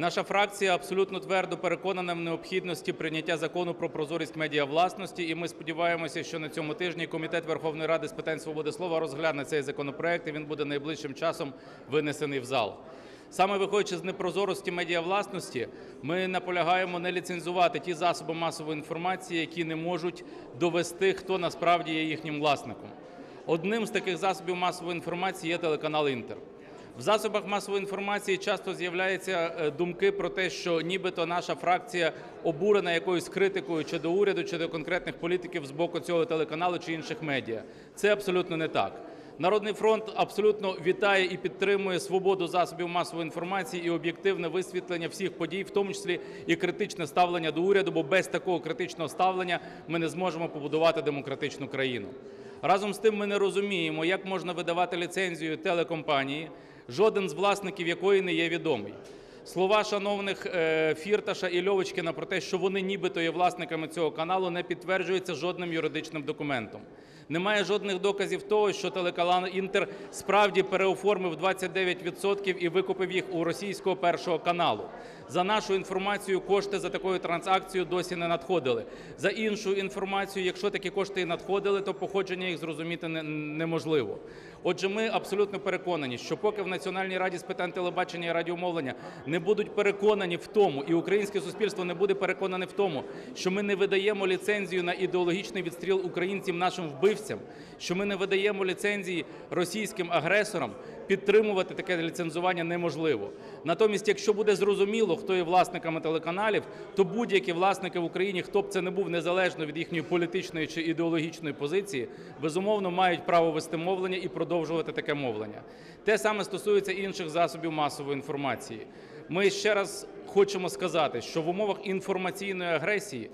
Наша фракція абсолютно твердо переконана в необхідності прийняття Закону про прозорість медіавласності, і ми сподіваємося, що на цьому тижні Комітет Верховної Ради з питань свободи слова розгляне цей законопроект, і він буде найближчим часом винесений в зал. Саме виходячи з непрозорості медіавласності, ми наполягаємо не ліцензувати ті засоби масової інформації, які не можуть довести, хто насправді є їхнім власником. Одним з таких засобів масової інформації є телеканал Інтер. В засобах масової інформації часто з'являються е, думки про те, що нібито наша фракція обурена якоюсь критикою чи до уряду, чи до конкретних політиків з боку цього телеканалу чи інших медіа. Це абсолютно не так. Народний фронт абсолютно вітає і підтримує свободу засобів масової інформації і об'єктивне висвітлення всіх подій, в тому числі і критичне ставлення до уряду, бо без такого критичного ставлення ми не зможемо побудувати демократичну країну. Разом з тим ми не розуміємо, як можна видавати ліцензію телекомпанії, жоден з власників якої не є відомий. Слова шановних е, Фірташа і Льовочкіна про те, що вони нібито є власниками цього каналу, не підтверджується жодним юридичним документом. Немає жодних доказів того, що телеканал Інтер справді переоформив 29% і викупив їх у російського першого каналу. За нашу інформацію, кошти за такою транзакцією досі не надходили. За іншу інформацію, якщо такі кошти і надходили, то походження їх зрозуміти неможливо. Отже, ми абсолютно переконані, що поки в Національній раді з питань телебачення і радіомовлення не будуть переконані в тому, і українське суспільство не буде переконане в тому, що ми не видаємо ліцензію на ідеологічний відстріл українців нашим вбивцям, що ми не видаємо ліцензії російським агресорам, підтримувати таке ліцензування неможливо. Натомість, якщо буде зрозуміло, хто є власниками телеканалів, то будь-які власники в Україні, хто б це не був незалежно від їхньої політичної чи ідеологічної позиції, безумовно мають право вести мовлення і продовжувати таке мовлення. Те саме стосується інших засобів масової інформації. Ми ще раз хочемо сказати, що в умовах інформаційної агресії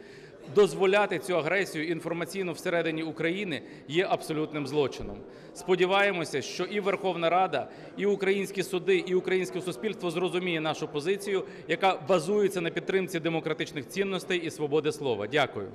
дозволяти цю агресію інформаційну всередині України є абсолютним злочином. Сподіваємося, що і Верховна Рада, і українські суди, і українське суспільство зрозуміє нашу позицію, яка базується на підтримці демократичних цінностей і свободи слова. Дякую.